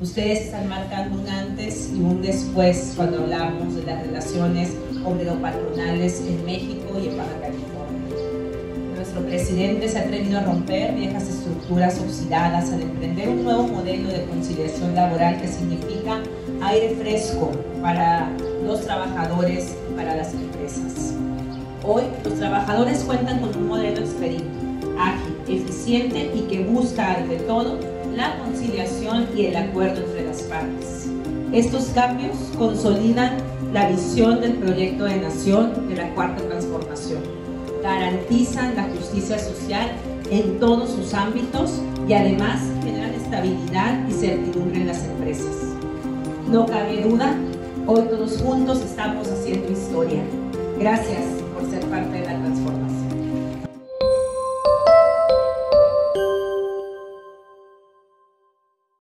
Ustedes están marcando un antes y un después cuando hablamos de las relaciones obrero-patronales en México y en Baja California. Nuestro presidente se ha atrevido a romper viejas estructuras oxidadas al emprender un nuevo modelo de conciliación laboral que significa aire fresco para los trabajadores y para las empresas. Hoy los trabajadores cuentan con un modelo expedito, ágil, eficiente y que busca ante todo la conciliación y el acuerdo entre las partes. Estos cambios consolidan la visión del proyecto de nación de la Cuarta Transformación, garantizan la justicia social en todos sus ámbitos y además generan estabilidad y certidumbre en las empresas. No cabe duda, hoy todos juntos estamos haciendo historia. Gracias por ser parte de